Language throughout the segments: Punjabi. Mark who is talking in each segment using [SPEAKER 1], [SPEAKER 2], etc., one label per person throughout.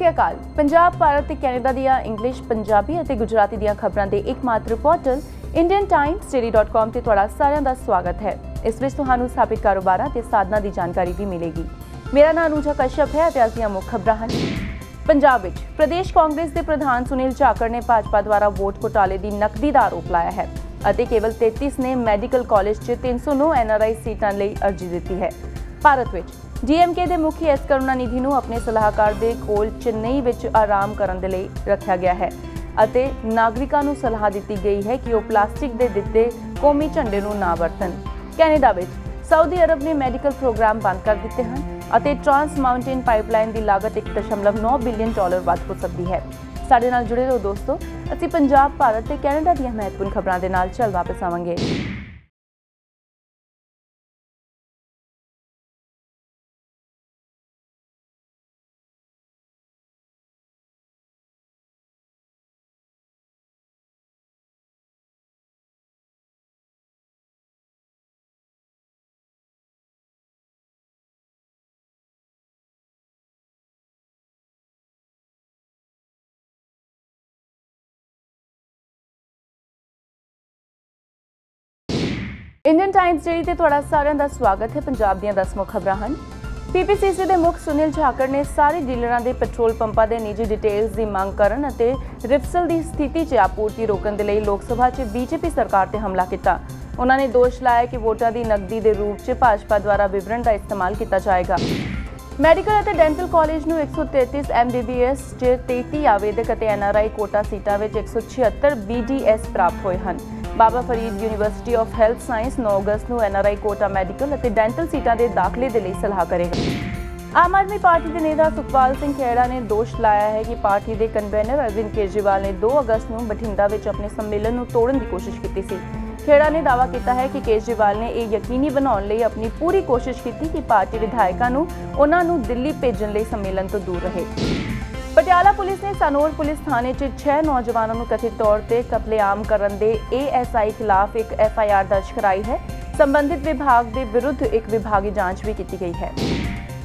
[SPEAKER 1] ਸ਼੍ਰੀ ਅਕਾਲ। ਪੰਜਾਬ, ਭਾਰਤ ਤੇ ਕੈਨੇਡਾ ਦੀਆਂ ਇੰਗਲਿਸ਼, ਪੰਜਾਬੀ ਅਤੇ ਗੁਜਰਾਤੀ ਦੀਆਂ ਖਬਰਾਂ ਦੇ ਇੱਕਮਾਤਰ ਪੋਰਟਲ indiantimesdaily.com ਤੇ ਤੁਹਾਡਾ ਸਾਰਿਆਂ ਦਾ ਸਵਾਗਤ ਹੈ। ਇਸ ਵਿੱਚ ਤੁਹਾਨੂੰ ਸਥਾਪਿਤ ਕਾਰੋਬਾਰਾਂ ਤੇ ਸਾਧਨਾਂ ਦੀ ਜਾਣਕਾਰੀ ਵੀ ਮਿਲੇਗੀ। ਮੇਰਾ ਨਾਮ ਅਨੂਜਾ ਕਸ਼ਯਪ ਹੈ ਅਤੇ ਅੱਜ ਦੀਆਂ ਮੁੱਖ ਖਬਰਾਂ ਹਨ। ਪੰਜਾਬ ਵਿੱਚ ਪ੍ਰਦੇਸ਼ ਕਾਂਗਰਸ ਦੇ ਪ੍ਰਧਾਨ ਸੁਨੀਲ ਜਾਖੜ ਨੇ ਭਾਜਪਾ ਦੁਆਰਾ ਵੋਟ ਘੁਟਾਲੇ ਦੀ ਨਕਦੀ ਦਾ ਆਰੋਪ ਲਾਇਆ ਹੈ ਅਤੇ ਕੇਵਲ 33 ਨੇ ਮੈਡੀਕਲ ਕਾਲਜ 'ਚ 309 ਐਨਆਰਆਈ ਸੀਟਾਂ ਲਈ ਅਰਜ਼ੀ ਦਿੱਤੀ ਹੈ। ਭਾਰਤ ਵਿੱਚ ਡੀਐਮਕੇ ਦੇ ਮੁਖੀ ਐਸ ਕਰੁਣਾਨਿਧੀ ਨੂੰ ਆਪਣੇ ਸਲਾਹਕਾਰ ਦੇ ਕੋਲ ਚੇਨਈ ਵਿੱਚ ਆਰਾਮ ਕਰਨ ਦੇ ਲਈ ਰੱਖਿਆ ਗਿਆ ਹੈ ਅਤੇ ਨਾਗਰਿਕਾਂ ਨੂੰ ਸਲਾਹ ਦਿੱਤੀ ਗਈ ਹੈ ਕਿ ਉਹ ਪਲਾਸਟਿਕ ਦੇ ਦਿੱਤੇ ਕੌਮੀ ਝੰਡੇ ਨੂੰ ਨਾ ਵਰਤਣ। ਕੈਨੇਡਾ ਵਿੱਚ ਸਾਊਦੀ ਅਰਬ ਨੇ ਮੈਡੀਕਲ ਪ੍ਰੋਗਰਾਮ ਬੰਦ ਕਰ ਦਿੱਤੇ ਹਨ ਅਤੇ ਟਰਾਂਸ ਮਾਊਂਟੇਨ ਪਾਈਪਲਾਈਨ ਦੀ ਲਾਗਤ 1.9 ਬਿਲੀਅਨ ਡਾਲਰ ਵੱਧ ਹੋ ਸਕਦੀ ਹੈ। ਸਾਡੇ ਨਾਲ ਜੁੜੇ ਰਹੋ ਦੋਸਤੋ, ਅਸੀਂ ਪੰਜਾਬ, ਭਾਰਤ ਤੇ ਕੈਨੇਡਾ ਦੀਆਂ ਮਹੱਤਵਪੂਰਨ ਖਬਰਾਂ ਦੇ ਨਾਲ ਚੱਲ ਵਾਪਸ ਆਵਾਂਗੇ। ਇੰਡੀਅਨ ਟਾਈਮਸ ਡੇਲੀ ਤੇ ਤੁਹਾਡਾ ਸਾਰਿਆਂ ਦਾ ਸਵਾਗਤ ਹੈ। ਪੰਜਾਬ ਦੀਆਂ 10 ਮੁੱਖ ਖਬਰਾਂ ਹਨ। ਪੀਪੀਸੀਸੀ ਦੇ ਮੁਖ ਸੁਨੀਲ ਝਾਕੜ ਨੇ ਸਾਰੇ ਡੀਲਰਾਂ ਦੇ ਪੈਟਰੋਲ ਪੰਪਾਂ ਦੇ ਨਿੱਜੀ ਡਿਟੇਲਸ ਦੀ ਮੰਗ ਕਰਨ ਅਤੇ ਰਿਫਸਲ ਦੀ ਸਥਿਤੀ 'ਚ ਆਪੂਰਤੀ ਰੋਕਣ ਦੇ ਲਈ ਲੋਕ ਸਭਾ 'ਚ ਬੀਜੇਪੀ ਸਰਕਾਰ ਤੇ ਹਮਲਾ ਕੀਤਾ। ਉਹਨਾਂ ਨੇ ਦੋਸ਼ ਲਾਇਆ ਕਿ ਵੋਟਾਂ ਦੀ ਨਕਦੀ ਦੇ ਰੂਪ 'ਚ ਭਾਜਪਾ ਦੁਆਰਾ ਵਿਵਰਣ ਦਾ ਇਸਤੇਮਾਲ ਕੀਤਾ ਜਾਏਗਾ। ਮੈਡੀਕਲ ਅਤੇ ਡੈਂਟਲ ਕਾਲਜ ਨੂੰ 133 ਐਮਬੀਬੀਐਸ 'ਚ 33 ਆਵੇਦਕ ਅਤੇ ਐਨਆਰਆਈ ਕੋਟਾ ਸੀਟਾਂ ਵਿੱਚ 176 ਬੀਡੀਐਸ ਪ੍ਰਾਪਤ ਹੋਏ ਹਨ। Baba Farid university of health science 9 ਅਗਸਤ ਨੂੰ ਐਨਆਰਆਈ ਕੋਟਾ ਮੈਡੀਕਲ ਅਤੇ ਡੈਂਟਲ ਸੀਟਾਂ ਦੇ ਦਾਖਲੇ ਦੇ ਲਈ ਸਲਾਹ ਕਰੇਗਾ। ਆਮ ਆਦਮੀ ਪਾਰਟੀ ਦੇ ਨੇਤਾ ਸੁਖਪਾਲ ਸਿੰਘ ਖੇੜਾ ਨੇ ਦੋਸ਼ ਲਾਇਆ ਹੈ ਕਿ ਪਾਰਟੀ ਦੇ ਕਨਵੈਨਰ ਅਰਵਿੰਦ ਕੇਜਰੀਵਾਲ ਨੇ 2 ਅਗਸਤ ਨੂੰ ਬਠਿੰਡਾ ਵਿੱਚ ਆਪਣੇ ਸੰਮੇਲਨ ਨੂੰ ਤੋੜਨ ਦੀ ਕੋਸ਼ਿਸ਼ ਕੀਤੀ ਸੀ। ਖੇੜਾ ਨੇ ਦਾਅਵਾ ਕੀਤਾ ਹੈ ਕਿ ਕੇਜਰੀਵਾਲ ਨੇ ਇਹ ਯਕੀਨੀ ਬਣਾਉਣ ਲਈ ਆਪਣੀ ਪੂਰੀ ਕੋਸ਼ਿਸ਼ ਕੀਤੀ ਕਿ ਪਾਰਟੀ ਵਿਧਾਇਕਾਂ ਨੂੰ ਉਹਨਾਂ ਨੂੰ ਦਿੱਲੀ ਭੇਜਣ ਲਈ ਸੰਮੇਲਨ ਤੋਂ ਦੂਰ ਰਹੇ। ਪਟਿਆਲਾ ਪੁਲਿਸ ਨੇ ਸਨੋਰ ਪੁਲਿਸ ਥਾਣੇ 'ਚ 6 ਨੌਜਵਾਨਾਂ ਨੂੰ ਕਥਿਤ ਤੌਰ ਤੇ ਕਤਲੇਆਮ ਕਰਨ ਦੇ ਏਐਸਆਈ ਖਿਲਾਫ ਇੱਕ ਐਫਆਈਆਰ ਦਰਜ ਕਰਾਈ ਹੈ। ਸੰਬੰਧਿਤ ਵਿਭਾਗ ਦੇ ਵਿਰੁੱਧ ਇੱਕ ਵਿਭਾਗੀ ਜਾਂਚ ਵੀ ਕੀਤੀ ਗਈ ਹੈ।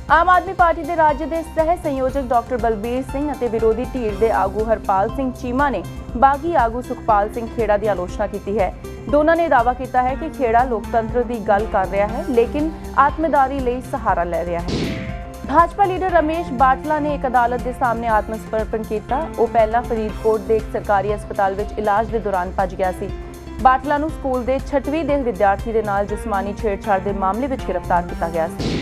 [SPEAKER 1] ਆਮ ਆਦਮੀ ਪਾਰਟੀ ਦੇ ਰਾਜ ਦੇ ਸਹਿ ਸੰਯੋਜਕ ਡਾਕਟਰ ਬਲਬੀਰ ਸਿੰਘ ਅਤੇ ਵਿਰੋਧੀ ਧਿਰ ਦੇ ਆਗੂ ਹਰਪਾਲ ਸਿੰਘ ਚੀਮਾ ਨੇ ਬਾਗੀ ਆਗੂ ਸੁਖਪਾਲ ਸਿੰਘ ਖੇੜਾ ਦੀ ਆਲੋਚਨਾ ਕੀਤੀ ਹੈ। ਦੋਨਾਂ ਨੇ ਦਾਅਵਾ ਕੀਤਾ ਹੈ ਕਿ ਖੇੜਾ ਲੋਕਤੰਤਰ ਦੀ ਗੱਲ ਕਰ ਰਿਹਾ ਹੈ, ਲੇਕਿਨ ਆਤਮਦਾਰੀ ਲਈ ਸਹਾਰਾ ਲੈ ਰਿਹਾ ਹੈ। ਭਾਜਪਾ ਲੀਡਰ ਰਮੇਸ਼ ਬਾਟਲਾ ਨੇ ਇੱਕ ਅਦਾਲਤ ਦੇ ਸਾਹਮਣੇ ਆਤਮ ਸਮਰਪਣ ਕੀਤਾ ਉਹ ਪਹਿਲਾਂ ਫਰੀਦਕੋਟ ਦੇ ਇੱਕ ਸਰਕਾਰੀ ਹਸਪਤਾਲ ਵਿੱਚ ਇਲਾਜ ਦੇ ਦੌਰਾਨ ਭੱਜ ਗਿਆ ਸੀ ਬਾਟਲਾ ਨੂੰ ਸਕੂਲ ਦੇ 6ਵੀਂ ਦੇ ਵਿਦਿਆਰਥੀ ਦੇ ਨਾਲ ਜਿਸਮਾਨੀ ਛੇੜਛਾੜ ਦੇ ਮਾਮਲੇ ਵਿੱਚ ਗ੍ਰਿਫਤਾਰ ਕੀਤਾ ਗਿਆ ਸੀ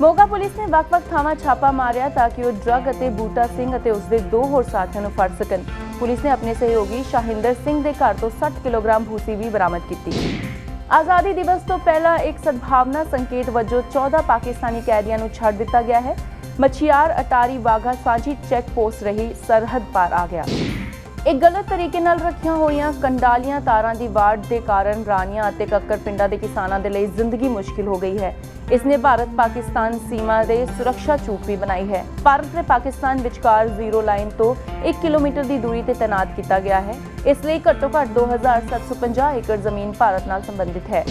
[SPEAKER 1] ਮੋਗਾ ਪੁਲਿਸ ਨੇ ਵੱਖ-ਵੱਖ ਥਾਵਾਂ ਛਾਪਾ ਮਾਰਿਆ ਤਾਂ ਕਿ ਉਹ ਡਰੱਗ ਅਤੇ ਬੂਟਾ ਸਿੰਘ ਅਤੇ ਉਸਦੇ ਦੋ ਹੋਰ ਸਾਥੀਆਂ ਨੂੰ ਫੜ ਸਕਣ ਪੁਲਿਸ ਨੇ ਆਪਣੇ ਸਹਿਯੋਗੀ ਸ਼ਾਹਿੰਦਰ ਸਿੰਘ ਦੇ ਘਰ ਤੋਂ 60 ਕਿਲੋਗ੍ਰਾਮ ਭੂਸੀ ਵੀ ਬਰਾਮਦ ਕੀਤੀ ਆਜ਼ਾਦੀ ਦਿਵਸ ਤੋਂ ਪਹਿਲਾਂ ਇੱਕ ਸਦਭਾਵਨਾ ਸੰਕੇਤ ਵਜੋਂ 14 ਪਾਕਿਸਤਾਨੀ ਕੈਦੀਆਂ ਨੂੰ ਛੱਡ ਦਿੱਤਾ ਗਿਆ ਹੈ। ਮਛਿਆਰ, ਅਟਾਰੀ ਬਾਗਾ ਸਾਂਝੀ ਚੈੱਕ ਪੋਸਟ ਰਹੀ ਸਰਹੱਦ ਪਾਰ ਆ ਗਿਆ। ਇਹ ਗਲਤ ਤਰੀਕੇ ਨਾਲ ਰੱਖੀਆਂ ਹੋਈਆਂ ਕੰਡਾਲੀਆਂ ਤਾਰਾਂ ਦੀ ਵਾੜ ਦੇ ਕਾਰਨ ਰਾਨੀਆਂ ਅਤੇ ਕੱਕਰ ਪਿੰਡਾਂ ਦੇ ਕਿਸਾਨਾਂ ਦੇ ਲਈ ਜ਼ਿੰਦਗੀ ਮੁਸ਼ਕਿਲ ਹੋ ਗਈ ਹੈ। ਇਸ ਨੇ ਭਾਰਤ ਪਾਕਿਸਤਾਨ ਸੀਮਾ ਦੇ ਸੁਰੱਖਿਆ ਚੂਕ ਵੀ ਬਣਾਈ ਹੈ। ਭਾਰਤ ਤੇ ਪਾਕਿਸਤਾਨ ਵਿਚਕਾਰ ਜ਼ੀਰੋ ਲਾਈਨ ਤੋਂ 1 ਕਿਲੋਮੀਟਰ ਦੀ ਦੂਰੀ ਤੇ ਤਾਇਨਾਤ ਕੀਤਾ ਗਿਆ ਹੈ। ਇਸ ਲਈ ਘੱਟੋ ਘੱਟ 2750 ਏਕੜ ਜ਼ਮੀਨ ਭਾਰਤ ਨਾਲ ਸੰਬੰਧਿਤ ਹੈ।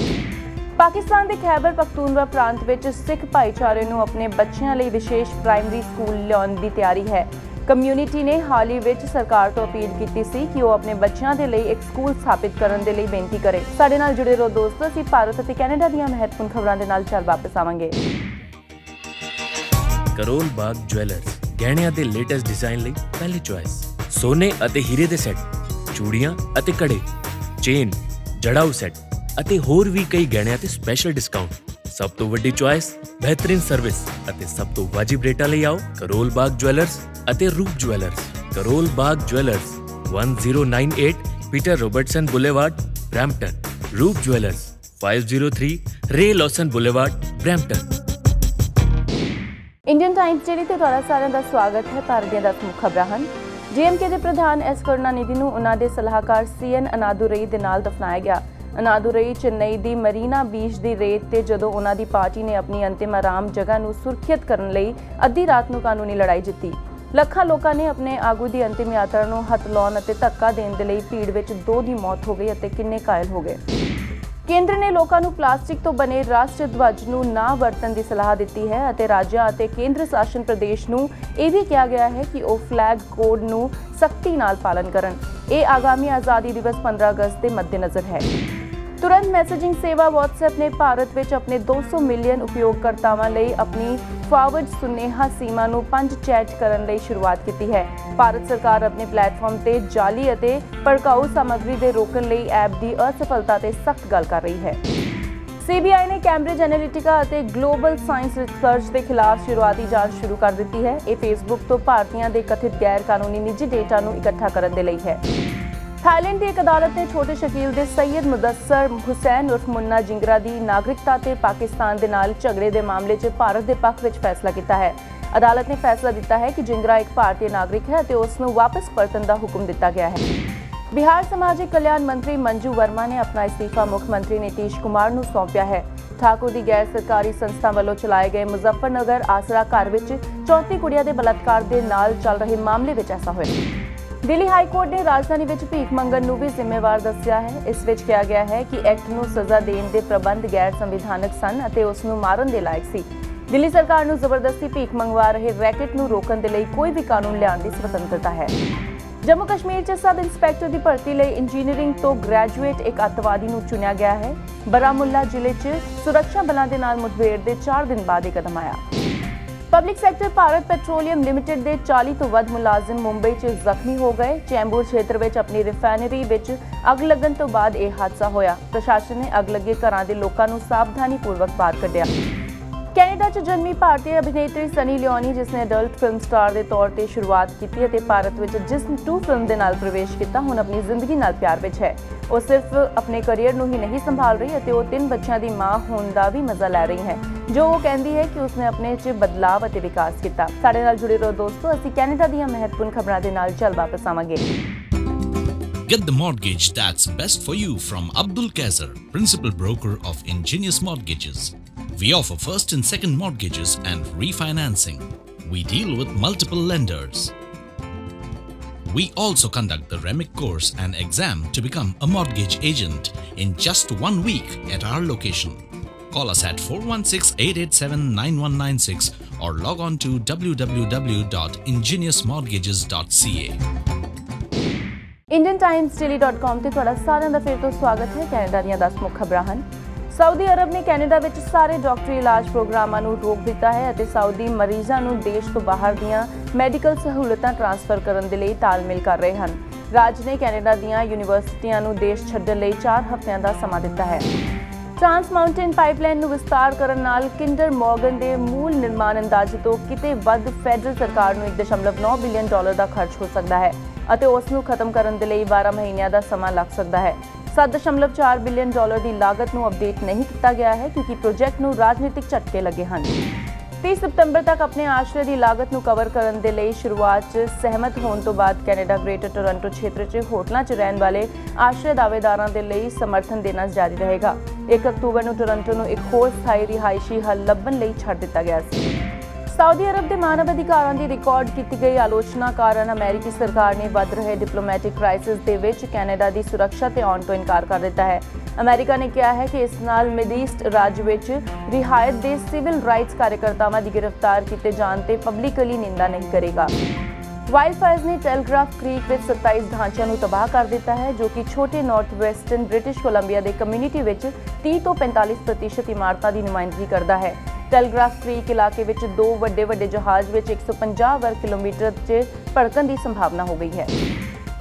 [SPEAKER 1] ਪਾਕਿਸਤਾਨ ਦੇ ਖੈਬਰ ਪਖਤੂਨਵਾ ਪ੍ਰਾਂਤ ਵਿੱਚ ਸਿੱਖ ਭਾਈਚਾਰੇ ਨੂੰ ਆਪਣੇ ਬੱਚਿਆਂ ਲਈ ਵਿਸ਼ੇਸ਼ ਪ੍ਰਾਇਮਰੀ ਸਕੂਲ ਲਿਆਉਣ ਦੀ ਤਿਆਰੀ ਹੈ। ਕਮਿਊਨਿਟੀ ਨੇ ਹਾਲ ਹੀ ਵਿੱਚ ਸਰਕਾਰ ਤੋਂ ਅਪੀਲ ਕੀਤੀ ਸੀ ਕਿ ਉਹ ਆਪਣੇ ਬੱਚਿਆਂ ਦੇ ਲਈ ਇੱਕ ਸਕੂਲ ਸਥਾਪਿਤ ਕਰਨ ਦੇ ਲਈ ਬੇਨਤੀ ਕਰੇ। ਸਾਡੇ ਨਾਲ ਜੁੜੇ ਰਹੋ ਦੋਸਤੋ, ਅਸੀਂ ਭਾਰਤ ਅਤੇ ਕੈਨੇਡਾ ਦੀਆਂ ਮਹੱਤਵਪੂਰਨ ਖਬਰਾਂ ਦੇ ਨਾਲ ਚੱਲ ਵਾਪਸ ਆਵਾਂਗੇ।
[SPEAKER 2] ਕਰੋਲ ਬਾਗ ਜੁਐਲਰਸ, ਗਹਿਣਿਆਂ ਦੇ ਲੇਟੈਸਟ ਡਿਜ਼ਾਈਨ ਲਈ ਪਹਿਲੀ ਚੁਆਇਸ ਸੋਨੇ ਅਤੇ ਹੀਰੇ ਦੇ ਸੈੱਟ ਚੂੜੀਆਂ ਅਤੇ ਕੜੇ ਚੇਨ ਜੜਾਊ ਸੈੱਟ ਅਤੇ ਹੋਰ ਵੀ ਕਈ ਗਹਿਣਿਆਂ ਤੇ ਸਪੈਸ਼ਲ ਡਿਸਕਾਊਂਟ ਸਭ ਤੋਂ ਵੱਡੀ ਚੁਆਇਸ ਬਿਹਤਰੀਨ ਸਰਵਿਸ ਅਤੇ ਸਭ ਤੋਂ ਵਾਜਿਬ ਰੇਟਾਂ ਲਈ ਆਓ ਕਰੋਲ ਬਾਗ ਜੁਐਲਰਸ ਅਤੇ Roop jewellers Karol Bagh jewellers 1098 Peter Robertson Boulevard Brampton Roop jewellers 503 Ray Lawson Boulevard Brampton
[SPEAKER 1] Indian Times ਜਿਹੜੀ ਤੇ ਤੁਹਾਡਾ ਸਾਰਿਆਂ ਦਾ ਸਵਾਗਤ ਹੈ। ਭਾਰਤ ਦੀਆਂ 10 ਮੁੱਖ ਖਬਰਾਂ ਹਨ। ਜੀਐਮਕੇ ਦੇ ਪ੍ਰਧਾਨ ਐਸ ਕਰੁਣਾਨਿਧੀ ਨੂੰ ਉਹਨਾਂ ਦੇ ਸਲਾਹਕਾਰ ਸੀਐਨ ਅਨਾਦੁਰਈ ਦੇ ਨਾਲ ਦਫਨਾਇਆ ਗਿਆ। ਅਨਾਦੁਰਈ ਚੇਨਈ ਦੀ ਮਰੀਨਾ ਬੀਚ ਦੀ ਰੇਤ ਤੇ ਜਦੋਂ ਉਹਨਾਂ ਦੀ ਪਾਰਟੀ ਨੇ ਆਪਣੀ ਅੰਤਿਮ ਆਰਾਮ ਜਗ੍ਹਾ ਨੂੰ ਸੁਰੱਖਿਅਤ ਕਰਨ ਲਈ ਅੱਧੀ ਰਾਤ ਨੂੰ ਕਾਨੂੰਨੀ ਲੜਾਈ ਜਿੱਤੀ। ਲੱਖਾਂ ਲੋਕਾਂ ਨੇ ਆਪਣੇ ਆਗੂ ਦੀ ਅੰਤਿਮ ਯਾਤਰਾ ਨੂੰ ਹੱਥ ਲਾਉਣ ਅਤੇ ਧੱਕਾ ਦੇਣ ਦੇ ਲਈ ਭੀੜ ਵਿੱਚ ਦੋ ਦੀ ਮੌਤ ਹੋ ਗਈ ਅਤੇ ਕਿੰਨੇ ਘਾਇਲ ਹੋ ਗਏ। ਕੇਂਦਰ ਨੇ ਲੋਕਾਂ ਨੂੰ ਪਲਾਸਟਿਕ ਤੋਂ ਬਣੇ ਰਾਸ਼ਟਰੀ ਧਵਜ ਨੂੰ ਨਾ ਵਰਤਣ ਦੀ ਸਲਾਹ ਦਿੱਤੀ ਹੈ ਅਤੇ ਰਾਜਾਂ ਅਤੇ ਕੇਂਦਰ ਸ਼ਾਸਨ ਪ੍ਰਦੇਸ਼ ਨੂੰ ਇਹ ਵੀ ਕਿਹਾ ਗਿਆ ਹੈ ਕਿ ਉਹ ਫਲੈਗ ਕੋਡ ਨੂੰ ਸਖਤੀ ਨਾਲ ਪਾਲਣ ਕਰਨ। ਇਹ ਆਗਾਮੀ ਆਜ਼ਾਦੀ ਦਿਵਸ 15 ਅਗਸਤ ਦੇ ਮੱਦੇਨਜ਼ਰ ਹੈ। ਤੁਰੰਤ ਮੈਸੇਜਿੰਗ ਸੇਵਾ WhatsApp ਨੇ ਭਾਰਤ ਵਿੱਚ ਆਪਣੇ 200 ਮਿਲੀਅਨ ਉਪਯੋਗਕਰਤਾਵਾਂ ਲਈ ਆਪਣੀ ਫਾਰਵਰਡ ਸੁਨੇਹਾ ਸੀਮਾ ਨੂੰ ਪੰਜ ਚੈਟ ਕਰਨ ਲਈ ਸ਼ੁਰੂਆਤ ਕੀਤੀ ਹੈ। ਭਾਰਤ ਸਰਕਾਰ ਆਪਣੇ ਪਲੇਟਫਾਰਮ ਤੇ ਜਾਲੀ ਅਤੇ ਭੜਕਾਊ ਸਮੱਗਰੀ ਦੇ ਰੋਕਣ ਲਈ ਐਪ ਦੀ ਅਸਫਲਤਾ ਤੇ ਸਖਤ ਗੱਲ ਕਰ ਰਹੀ ਹੈ। ਸੀਬੀਆਈ ਨੇ ਕੈਂਬਰਿਜ ਐਨਾਲਿਟਿਕਾ ਅਤੇ ਗਲੋਬਲ ਸਾਇੰਸ ਰਿਸਰਚ ਦੇ ਖਿਲਾਫ ਸ਼ੁਰੂਆਤੀ ਜਾਂਚ ਸ਼ੁਰੂ ਕਰ ਦਿੱਤੀ ਹੈ। ਇਹ ਫੇਸਬੁੱਕ ਤੋਂ ਭਾਰਤੀਆਂ ਦੇ ਕਥਿਤ ਗੈਰ ਕਾਨੂੰਨੀ ਨਿੱਜੀ ਡੇਟਾ ਨੂੰ ਇਕੱਠਾ ਕਰਨ ਦੇ ਲਈ ਹੈ। ਥਾਈਲੈਂਡ ਦੀ ਇੱਕ ਅਦਾਲਤ ਨੇ ਛੋਟੇ ਸ਼ਕੀਲ ਦੇ ਸੈਯਦ ਮੁਦੱਸਰ ਹੁਸੈਨ ਉਰਫ ਮੁੰਨਾ ਜਿੰਗਰਾ ਦੀ ਨਾਗਰਿਕਤਾ ਤੇ ਪਾਕਿਸਤਾਨ ਦੇ ਨਾਲ ਝਗੜੇ ਦੇ ਮਾਮਲੇ 'ਚ ਭਾਰਤ ਦੇ ਪੱਖ ਵਿੱਚ ਫੈਸਲਾ ਕੀਤਾ ਹੈ। ਅਦਾਲਤ ਨੇ ਫੈਸਲਾ ਦਿੱਤਾ ਹੈ ਕਿ ਜਿੰਗਰਾ ਇੱਕ ਭਾਰਤੀ ਨਾਗਰਿਕ ਹੈ ਅਤੇ ਉਸ ਨੂੰ ਵਾਪਸ ਪਰਤਣ ਦਾ ਹੁਕਮ ਦਿੱਤਾ ਗਿਆ ਹੈ। ਬਿਹਾਰ ਸਮਾਜਿਕ ਕਲਿਆਣ ਮੰਤਰੀ ਮੰਜੂ ਵਰਮਾ ਨੇ ਆਪਣਾ ਅਸਤੀਫਾ ਮੁੱਖ ਮੰਤਰੀ ਨੀਤੀਸ਼ ਕੁਮਾਰ ਨੂੰ ਸੌਂਪਿਆ ਹੈ। ਠਾਕੁਰ ਦੀ ਗੈਰ ਸਰਕਾਰੀ ਸੰਸਥਾ ਵੱਲੋਂ ਚਲਾਏ ਗਏ ਮੁਜ਼ੱਫਰਨਗਰ ਆਸਰਾ ਘਰ ਵਿੱਚ 34 ਕੁੜੀਆਂ ਦੇ ਬਲਾਤਕਾਰ ਦੇ ਨਾਲ ਚੱਲ ਰਹੇ ਮਾਮਲੇ ਵਿੱਚ ਐਸਾ ਹੋਇਆ। ਦਿੱਲੀ ਹਾਈ ਕੋਰਟ ਨੇ ਰਾਜਧਾਨੀ ਵਿੱਚ ਭੀਖ ਮੰਗਣ ਨੂੰ ਵੀ ਜ਼ਿੰਮੇਵਾਰ ਦੱਸਿਆ ਹੈ। ਇਸ ਵਿੱਚ ਕਿਹਾ ਗਿਆ ਹੈ ਕਿ ਐਕਟ ਨੂੰ ਸਜ਼ਾ ਦੇਣ ਦੇ ਪ੍ਰਬੰਧ ਗੈਰ ਸੰਵਿਧਾਨਕ ਸਨ ਅਤੇ ਉਸ ਨੂੰ ਮਾਰਨ ਦੇ ਲਾਇਕ ਸੀ। ਦਿੱਲੀ ਸਰਕਾਰ ਨੂੰ ਜ਼ਬਰਦਸਤੀ ਭੀਖ ਮੰਗਵਾ ਰਹੇ ਰੈਕਟ ਨੂੰ ਰੋਕਣ ਦੇ ਲਈ ਕੋਈ ਵੀ ਕਾਨੂੰਨ ਲਿਆਉਣ ਦੀ ਸੁਤੰਤਰਤਾ ਹੈ। ਜੰਮੂ ਕਸ਼ਮੀਰ 'ਚ ਸਬ ਇੰਸਪੈਕਟਰ ਦੀ ਭਰਤੀ ਲਈ ਇੰਜੀਨੀਅਰਿੰਗ ਤੋਂ ਗ੍ਰੈਜੂਏਟ ਇੱਕ ਅੱਤਵਾਦੀ ਨੂੰ ਚੁਣਿਆ ਗਿਆ ਹੈ। ਬਰਾਮੁੱਲਾ ਜ਼ਿਲ੍ਹੇ 'ਚ ਸੁਰੱਖਿਆ ਬਲਾਂ ਦੇ ਨਾਲ ਮੁਠਭੇੜ ਦੇ 4 ਦਿਨ ਬਾਅਦ ਇਹ ਕਦਮ ਆਇਆ। Public sector Bharat petroleum limited ਦੇ 40 ਤੋਂ ਵੱਧ ਮੁਲਾਜ਼ਮ ਮੁੰਬਈ 'ਚ ਜ਼ਖਮੀ ਹੋ ਗਏ। ਚੈਂਬੂਰ ਖੇਤਰ ਵਿੱਚ ਆਪਣੀ ਰਿਫਾਈਨਰੀ ਵਿੱਚ ਅੱਗ ਲੱਗਣ ਤੋਂ ਬਾਅਦ ਇਹ ਹਾਦਸਾ ਹੋਇਆ। ਪ੍ਰਸ਼ਾਸਨ ਨੇ ਅੱਗ ਲੱਗੇ ਘਰਾਂ ਦੇ ਲੋਕਾਂ ਨੂੰ ਸਾਵਧਾਨੀ ਪੂਰਵਕ ਬਾਹਰ ਕੱਢਿਆ। ਕੈਨੇਡਾ 'ਚ ਜਨਮੀ ਭਾਰਤੀ ਅਭਿਨੇਤਰੀ ਸਨੀ ਲਿਓਨੀ ਜਿਸ ਨੇ ਅਡਲਟ ਫਿਲਮ ਸਟਾਰ ਦੇ ਤੌਰ ਤੇ ਸ਼ੁਰੂਆਤ ਕੀਤੀ ਅਤੇ ਭਾਰਤ ਵਿੱਚ ਜਿਸਮ 2 ਫਿਲਮ ਦੇ ਨਾਲ ਪ੍ਰਵੇਸ਼ ਕੀਤਾ ਹੁਣ ਆਪਣੀ ਜ਼ਿੰਦਗੀ ਨਾਲ ਪਿਆਰ ਵਿੱਚ ਹੈ। ਉਹ ਸਿਰਫ ਆਪਣੇ ਕੈਰੀਅਰ ਨੂੰ ਹੀ ਨਹੀਂ ਸੰਭਾਲ ਰਹੀ ਅਤੇ ਉਹ ਤਿੰਨ ਬੱਚਿਆਂ ਦੀ ਮਾਂ ਹੋਣ ਦਾ ਵੀ ਮਜ਼ਾ ਲੈ ਰਹੀ ਹੈ ਜੋ ਉਹ ਕਹਿੰਦੀ ਹੈ ਕਿ ਉਸਨੇ ਆਪਣੇ 'ਚ ਬਦਲਾਅ ਅਤੇ ਵਿਕਾਸ ਕੀਤਾ। ਸਾਡੇ ਨਾਲ ਜੁੜੇ ਰਹੋ ਦੋਸਤੋ ਅਸੀਂ ਕੈਨੇਡਾ ਦੀਆਂ ਮਹੱਤਵਪੂਰਨ ਖਬਰਾਂ ਦੇ ਨਾਲ ਚੱਲ ਵਾਪਸ ਆਵਾਂਗੇ।
[SPEAKER 3] Get the mortgage that's best for you from Abdul Kaiser, principal broker of Ingenious Mortgages. We offer first and second mortgages and refinancing. We deal with multiple lenders. We also conduct the REMIC course and exam to become a mortgage agent in just one week at our location. Call us at 416-887-9196 or log on to www.ingeniousmortgages.ca.
[SPEAKER 1] indiantimesdaily.com ਤੇ ਤੁਹਾਡਾ ਸਾਰਿਆਂ ਦਾ ਫਿਰ ਤੋਂ ਸਵਾਗਤ ਹੈ ਕੈਨੇਡਾ ਦੀਆਂ 10 ਮੁੱਖ ਖਬਰਾਂ ਹਨ ਸਾਊਦੀ ਅਰਬ ਨੇ ਕੈਨੇਡਾ ਵਿੱਚ ਸਾਰੇ ਡਾਕਟਰੀ ਇਲਾਜ ਪ੍ਰੋਗਰਾਮਾਂ ਨੂੰ ਰੋਕ ਦਿੱਤਾ ਹੈ ਅਤੇ ਸਾਊਦੀ ਮਰੀਜ਼ਾਂ ਨੂੰ ਦੇਸ਼ ਤੋਂ ਬਾਹਰ ਦੀਆਂ ਮੈਡੀਕਲ ਸਹੂਲਤਾਂ ਟ੍ਰਾਂਸਫਰ ਕਰਨ ਦੇ ਲਈ ਤਾਲਮੇਲ ਕਰ ਰਹੇ ਹਨ। ਰਾਜ ਨੇ ਕੈਨੇਡਾ ਦੀਆਂ ਯੂਨੀਵਰਸਿਟੀਆਂ ਨੂੰ ਦੇਸ਼ ਛੱਡਣ ਲਈ 4 ਹਫ਼ਤਿਆਂ ਦਾ ਸਮਾਂ ਦਿੱਤਾ ਹੈ। ਟ੍ਰਾਂਸ ਮਾਊਂਟੇਨ ਪਾਈਪਲਾਈਨ ਨੂੰ ਵਿਸਤਾਰ ਕਰਨ ਨਾਲ ਕਿੰਡਰ ਮੋਰਗਨ ਦੇ ਮੂਲ ਨਿਰਮਾਣ ਅੰਦਾਜ਼ੇ ਤੋਂ ਕਿਤੇ ਵੱਧ ਫੈਡਰਲ ਸਰਕਾਰ ਨੂੰ 1.9 ਬਿਲੀਅਨ ਡਾਲਰ ਦਾ ਖਰਚ ਹੋ ਸਕਦਾ ਹੈ ਅਤੇ ਉਸ ਨੂੰ ਖਤਮ ਕਰਨ ਦੇ ਲਈ 12 ਮਹੀਨਿਆਂ ਦਾ ਸਮਾਂ ਲੱਗ ਸਕਦਾ ਹੈ। 7.4 ਬਿਲੀਅਨ ਡਾਲਰ ਦੀ ਲਾਗਤ ਨੂੰ ਅਪਡੇਟ ਨਹੀਂ ਕੀਤਾ ਗਿਆ ਹੈ ਕਿਉਂਕਿ ਪ੍ਰੋਜੈਕਟ ਨੂੰ ਰਾਜਨੀਤਿਕ ਝਟਕੇ ਲੱਗੇ ਹਨ। 30 ਸਤੰਬਰ ਤੱਕ ਆਪਣੇ ਆਸ਼ਰੇ ਦੀ ਲਾਗਤ ਨੂੰ ਕਵਰ ਕਰਨ ਦੇ ਲਈ ਸ਼ੁਰੂਆਤ 'ਚ ਸਹਿਮਤ ਹੋਣ ਤੋਂ ਬਾਅਦ ਕੈਨੇਡਾ, ਗ੍ਰੇਟਰ ਟੋਰਾਂਟੋ ਖੇਤਰ 'ਚ ਹੋਟਲਾਂ 'ਚ ਰਹਿਣ ਵਾਲੇ ਆਸ਼ਰੇ ਦਾਅਵੇਦਾਰਾਂ ਦੇ ਲਈ ਸਮਰਥਨ ਦੇਣਾ ਜਾਰੀ ਰਹੇਗਾ। 1 ਅਕਤੂਬਰ ਨੂੰ ਟੋਰਾਂਟੋ ਨੂੰ ਇੱਕ ਹੋਰ ਸਥਾਈ ਰਿਹਾਇਸ਼ੀ ਹੱਲ ਲੱਭਣ ਲਈ ਛੱਡ ਦਿੱਤਾ ਗਿਆ ਸੀ। ਸਾਊਦੀ ਅਰਬ ਦੇ ਮਾਨਵ ਅਧਿਕਾਰਾਂ ਦੀ ਰਿਕਾਰਡ ਕੀਤੀ ਗਈ ਆਲੋਚਨਾ ਕਾਰਨ ਅਮਰੀਕੀ ਸਰਕਾਰ ਨੇ ਵੱਧ ਰਹੇ ਡਿਪਲੋਮੈਟਿਕ ਕ੍ਰਾਈਸਿਸ ਦੇ ਵਿੱਚ ਕੈਨੇਡਾ ਦੀ ਸੁਰੱਖਿਆ ਤੇ ਆਉਣ ਤੋਂ ਇਨਕਾਰ ਕਰ ਦਿੱਤਾ ਹੈ। ਅਮਰੀਕਾ ਨੇ ਕਿਹਾ ਹੈ ਕਿ ਇਸ ਨਾਲ ਮਿਡਈਸਟ ਰਾਜ ਵਿੱਚ ਰਿਹਾਇਤ ਦੇ ਸਿਵਲ ਰਾਈਟਸ ਕਾਰਜਕਰਤਾਵਾਂ ਦੀ ਗ੍ਰਿਫਤਾਰ ਕੀਤੇ ਜਾਣ ਤੇ ਪਬਲਿਕਲੀ ਨਿੰਦਾ ਨਹੀਂ ਕਰੇਗਾ। ਵਾਈਲਡਫਾਇਰਸ ਨੇ ਟੈਲਗ੍ਰਾਫ ਕ੍ਰੀਕ ਵਿੱਚ 27 ਢਾਂਚਿਆਂ ਨੂੰ ਤਬਾਹ ਕਰ ਦਿੱਤਾ ਹੈ, ਜੋ ਕਿ ਛੋਟੇ ਨਾਰਥ ਵੈਸਟਰਨ ਬ੍ਰਿਟਿਸ਼ ਕੋਲੰਬੀਆ ਦੇ ਕਮਿਊਨਿਟੀ ਵਿੱਚ 30 ਤੋਂ 45% ਇਮਾਰਤਾਂ ਦੀ ਨੁਮਾਇੰਦਗੀ ਕਰਦਾ ਹੈ। ਟੈਲਗ੍ਰਾਫ ਕ੍ਰੀਕ ਇਲਾਕੇ ਵਿੱਚ ਦੋ ਵੱਡੇ ਵੱਡੇ ਜਹਾਜ਼ ਵਿੱਚ 150 ਵਰਗ ਕਿਲੋਮੀਟਰ 'ਚ ਭੜਕਣ ਦੀ ਸੰਭਾਵਨਾ ਹੋ ਗਈ ਹੈ।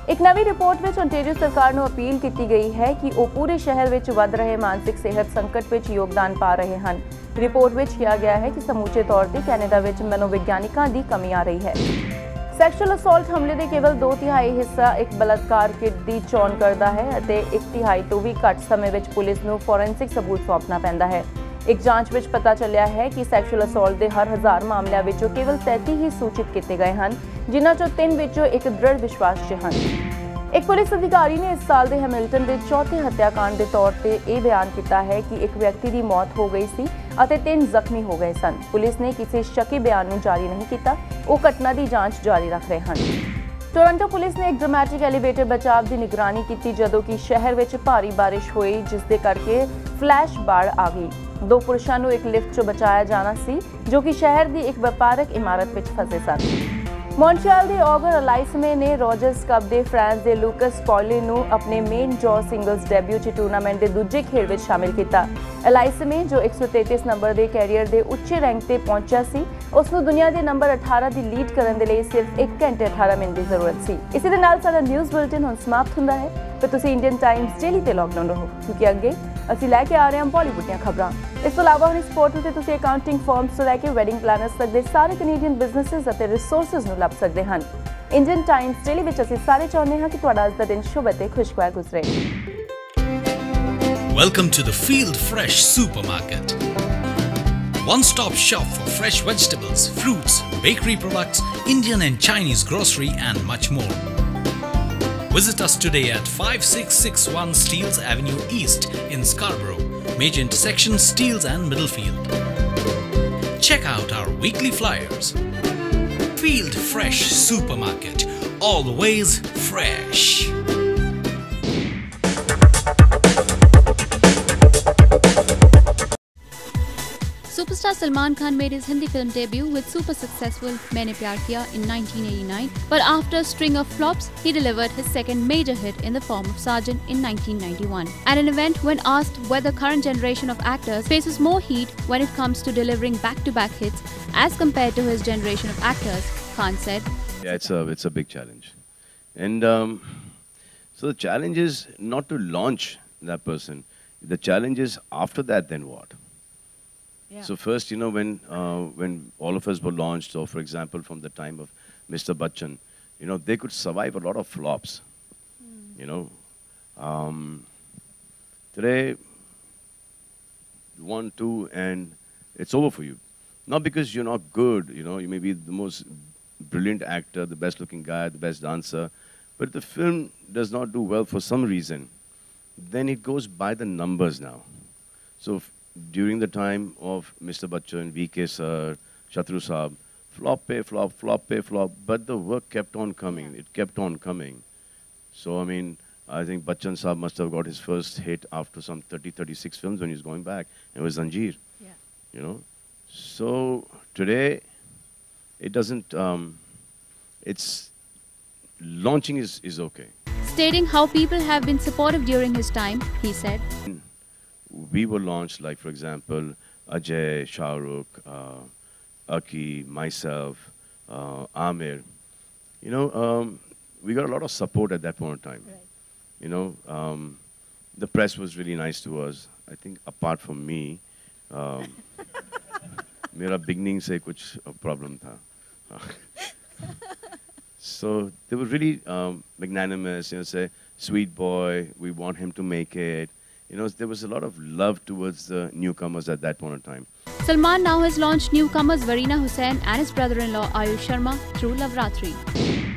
[SPEAKER 1] ਇੱਕ ਨਵੀਂ ਰਿਪੋਰਟ ਵਿੱਚ ontario ਸਰਕਾਰ ਨੂੰ ਅਪੀਲ ਕੀਤੀ ਗਈ ਹੈ ਕਿ ਉਹ ਪੂਰੇ ਸ਼ਹਿਰ ਵਿੱਚ ਵੱਧ ਰਹੇ ਮਾਨਸਿਕ ਸਿਹਤ ਸੰਕਟ ਵਿੱਚ ਯੋਗਦਾਨ ਪਾ ਰਹੇ ਹਨ। ਰਿਪੋਰਟ ਵਿੱਚ ਕਿਹਾ ਗਿਆ ਹੈ ਕਿ ਸਮੂਚੇ ਤੌਰ ਤੇ ਕੈਨੇਡਾ ਵਿੱਚ ਮਨੋਵਿਗਿਆਨਿਕਾਂ ਦੀ ਕਮੀ ਆ ਰਹੀ ਹੈ। ਸੈਕਸ਼ੂਅਲ ਅਸੌਲਟ ਹਮਲੇ ਦੇ ਕੇਵਲ 2 ਤਿਹਾਈ ਹਿੱਸਾ ਇੱਕ ਬਲਾਤਕਾਰ ਕਿਟ ਦੀ ਚੋਣ ਕਰਦਾ ਹੈ ਅਤੇ 1 ਤਿਹਾਈ ਤੋਂ ਵੀ ਘੱਟ ਸਮੇਂ ਵਿੱਚ ਪੁਲਿਸ ਨੂੰ ਫੋਰੈਂਸਿਕ ਸਬੂਤ ਸੌਂਪਣਾ ਪੈਂਦਾ ਹੈ। ਇੱਕ ਜਾਂਚ ਵਿੱਚ ਪਤਾ ਚੱਲਿਆ ਹੈ ਕਿ ਸੈਕਸ਼ੂਅਲ ਅਸੌਲਟ ਦੇ ਹਰ ਹਜ਼ਾਰ ਮਾਮਲਿਆਂ ਵਿੱਚੋਂ ਕੇਵਲ 33 ਹੀ ਸੂਚਿਤ ਕੀਤੇ ਗਏ ਹਨ, ਜਿਨ੍ਹਾਂ ਚੋਂ 3 ਵਿੱਚੋਂ ਇੱਕ ਦ੍ਰਿੜ ਵਿਸ਼ਵਾਸ 'ਚ ਹਨ। ਇੱਕ ਪੁਲਿਸ ਅਧਿਕਾਰੀ ਨੇ ਇਸ ਸਾਲ ਦੇ ਹੈਮਿਲਟਨ ਦੇ ਚੌਥੇ ਹੱਤਿਆਕਾਂਡ ਦੇ ਤੌਰ ਤੇ ਇਹ ਬਿਆਨ ਕੀਤਾ ਹੈ ਕਿ ਇੱਕ ਵਿਅਕਤੀ ਦੀ ਮੌਤ ਹੋ ਗਈ ਸੀ ਅਤੇ ਤਿੰਨ ਜ਼ਖਮੀ ਹੋ ਗਏ ਸਨ। ਪੁਲਿਸ ਨੇ ਕਿਸੇ ਸ਼ੱਕੀ ਬਿਆਨ ਨੂੰ ਜਾਰੀ ਨਹੀਂ ਕੀਤਾ, ਉਹ ਘਟਨਾ ਦੀ ਜਾਂਚ ਜਾਰੀ ਰੱਖ ਰਹੇ ਹਨ। ਟੋਰਾਂਟੋ ਪੁਲਿਸ ਨੇ ਇੱਕ ਡਰਾਮੈਟਿਕ ਐਲੀਵੇਟਰ ਬਚਾਅ ਦੀ ਨਿਗਰਾਨੀ ਕੀਤੀ ਜਦੋਂ ਕਿ ਸ਼ਹਿਰ ਵਿੱਚ ਭਾਰੀ ਬਾਰਿਸ਼ ਹੋਈ, ਜਿਸ ਦੇ ਕਰਕੇ ਫਲੈਸ਼ ਬਾੜ ਆ ਗਈ। ਦੋ ਪੁਰਸ਼ਾਂ ਨੂੰ ਇੱਕ ਲਿਫਟ 'ਚੋਂ ਬਚਾਇਆ ਜਾਣਾ ਸੀ, ਜੋ ਕਿ ਸ਼ਹਿਰ ਦੀ ਇੱਕ ਵਪਾਰਕ ਇਮਾਰਤ ਵਿੱਚ ਫਸੇ ਸਨ। ਮੌਂਟਰੀਅਲ ਦੇ ਔਗਰ ਅਲਾਈਸਮੇ ਨੇ ਰੋਜਰਸ ਕੱਪ ਦੇ ਫਰਾਂਸ ਦੇ ਲੂਕਸ ਪੌਲੀ ਨੂੰ ਆਪਣੇ ਮੇਨ ਡਰਾ ਸਿੰਗਲਸ ਡੈਬਿਊ 'ਚ ਟੂਰਨਾਮੈਂਟ ਦੇ ਦੂਜੇ ਖੇਡ ਵਿੱਚ ਸ਼ਾਮਿਲ ਕੀਤਾ। ਅਲਾਈਸਮੇ, ਜੋ 133 ਨੰਬਰ ਦੇ ਕੈਰੀਅਰ ਦੇ ਉੱਚੇ ਰੈਂਕ ਤੇ ਪਹੁੰਚਿਆ ਸੀ, ਉਸ ਨੂੰ ਦੁਨੀਆ ਦੇ ਨੰਬਰ 18 ਦੀ ਲੀਡ ਕਰਨ ਦੇ ਲਈ ਸਿਰਫ 1 ਘੰਟੇ 18 ਮਿੰਟ ਦੀ ਜ਼ਰੂਰਤ ਸੀ। ਇਸੇ ਦੇ ਨਾਲ ਸਾਡਾ ਨਿਊਜ਼ ਬੁਲੇਟਿਨ ਹੁਣ ਸਮਾਪਤ ਹੁੰਦਾ ਹੈ। ਪਰ ਤੁਸੀਂ ਇੰਡੀਅਨ ਟਾਈਮਸ ਡੇਲੀ ਤੇ ਲੌਗਡਾਊਨ ਰਹੋ, ਕਿਉਂਕਿ ਅੱਗੇ ਅਸੀਂ ਲੈ ਕੇ ਆ ਰਹੇ ਹਾਂ ਬਾਲੀਵੁੱਡ ਦੀਆਂ ਖਬਰਾਂ। ਇਸ ਤੋਂ ਇਲਾਵਾ ਹੁਣ ਇਸ ਪੋਰਟਲ ਤੇ ਤੁਸੀਂ ਅਕਾਊਂਟਿੰਗ ਫਰਮਸ ਤੋਂ ਲੈ ਕੇ ਵੈਡਿੰਗ ਪਲਾਨਰਸ ਤੱਕ ਦੇ ਸਾਰੇ ਕੈਨੇਡੀਅਨ ਬਿਜ਼ਨੈਸਸ ਅਤੇ ਰਿਸੋਰਸਸ ਨੂੰ ਲੱਭ ਸਕਦੇ ਹਨ ਇੰਡੀਅਨ ਟਾਈਮਸ ਡੇਲੀ ਵਿੱਚ ਅਸੀਂ ਸਾਰੇ ਚਾਹੁੰਦੇ ਹਾਂ ਕਿ ਤੁਹਾਡਾ ਅੱਜ ਦਾ ਦਿਨ ਸ਼ੁਭ ਅਤੇ ਖੁਸ਼ਗਵਾਰ ਗੁਜ਼ਰੇ
[SPEAKER 3] Welcome to the Field Fresh Supermarket. One stop shop for fresh vegetables, fruits, bakery products, Indian and Chinese grocery, and much more. Visit us today at 5661 Steeles Avenue East in Scarborough, major intersection Steeles and Middlefield. Check out our weekly flyers. Field Fresh Supermarket, always fresh.
[SPEAKER 4] Superstar Salman Khan made his Hindi film debut with super successful Maine Pyar Kiya in 1989, but after a string of flops, he delivered his second major hit in the form of Sergeant in 1991. At an event when asked whether current generation of actors faces more heat when it comes to delivering back-to-back hits as compared to his generation of actors, Khan said,
[SPEAKER 5] Yeah, it's a it's a big challenge, and um, so the challenge is not to launch that person. The challenge is after that, then what? So first, you know, when uh, when all of us were launched, or for example, from the time of Mr. Bachchan, you know, they could survive a lot of flops. You know, um, today, one, two, and it's over for you. Not because you're not good, you know, you may be the most brilliant actor, the best looking guy, the best dancer, but if the film does not do well for some reason, then it goes by the numbers now. So during the time of Mr. Bachchan, VK sir, Shatru Saab, flop pay flop, flop pay flop, but the work kept on coming. It kept on coming. So I mean, I think Bachchan Saab must have got his first hit after some 30, 36 films when he was going back. It was Zanjeer.
[SPEAKER 4] Yeah.
[SPEAKER 5] You know, so today it doesn't. Um, it's launching is is okay.
[SPEAKER 4] stating how people have been supportive during his time, he said,
[SPEAKER 5] we were launched, like for example, Ajay, Shah Rukh, uh, Aki, myself, uh, Amir. You know, um, we got a lot of support at that point in time. You know, um, the press was really nice to us. I think apart from me, um, मेरा beginning से कुछ problem था. So they were really um, magnanimous, you know, say, sweet boy, we want him to make it. You know, there was a lot of love towards the newcomers at that point in time.
[SPEAKER 4] Salman now has launched newcomers Varina Hussain and his brother-in-law Ayush Sharma through Lavratri.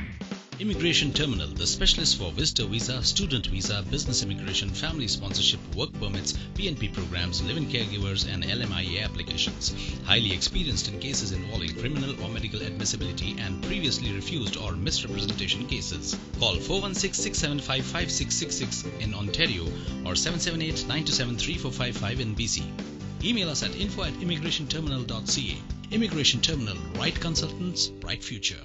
[SPEAKER 3] Immigration Terminal, the specialist for visitor visa, student visa, business immigration, family sponsorship, work permits, PNP programs, live-in caregivers, and LMIA applications. Highly experienced in cases involving criminal or medical admissibility and previously refused or misrepresentation cases. Call 416-675-5666 in Ontario or 778-927-3455 in BC. Email us at info at immigrationterminal.ca. Immigration Terminal, right consultants, right future.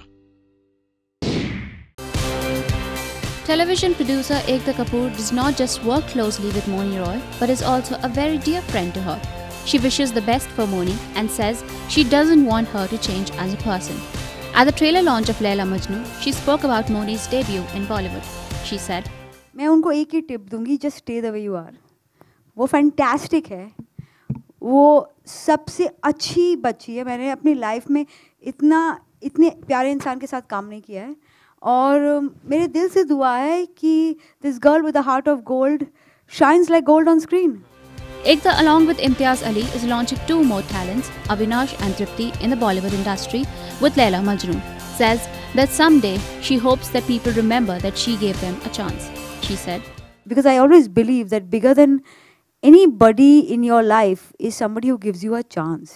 [SPEAKER 4] Television producer Ekta Kapoor does not just work closely with Moni Roy, but is also a very dear friend to her. She wishes the best for Moni and says she doesn't want her to change as a person. At the trailer launch of Laila Majnu, she spoke about Moni's debut in Bollywood. She said,
[SPEAKER 6] मैं उनको एक ही टिप दूंगी just stay the way you are वो फैंटास्टिक है वो सबसे अच्छी बच्ची है मैंने अपनी लाइफ में इतना इतने प्यारे इंसान के साथ काम नहीं किया है और मेरे दिल से दुआ है कि this girl with the heart of gold shines like gold on screen
[SPEAKER 4] Ekta, along with Imtiaz Ali, is launching two more talents, Avinash and Tripti, in the Bollywood industry with Laila Majnu. Says that someday she hopes that people remember that she gave them a chance. She said,
[SPEAKER 6] because I always believe that bigger than anybody in your life is somebody who gives you a chance.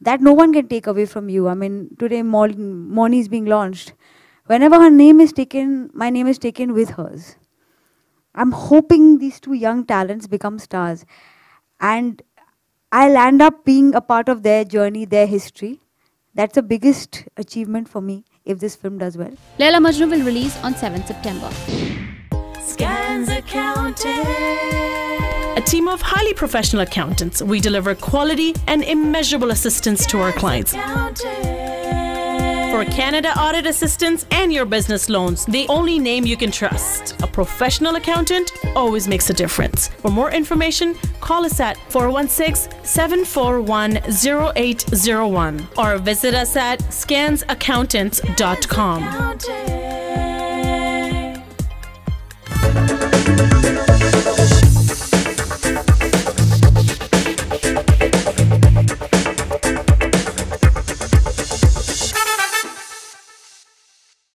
[SPEAKER 6] That no one can take away from you. I mean, today Mon- Moni is being launched. whenever her name is taken, my name is taken with hers. I'm hoping these two young talents become stars. And I'll end up being a part of their journey, their history. That's the biggest achievement for me if this film does well.
[SPEAKER 4] Leila Majnu will release on 7th September.
[SPEAKER 7] Scans Accounting. A team of highly professional accountants. We deliver quality and immeasurable assistance to our clients. For Canada audit assistance and your business loans, the only name you can trust. A professional accountant always makes a difference. For more information, call us at 416 741 0801 or visit us at scansaccountants.com.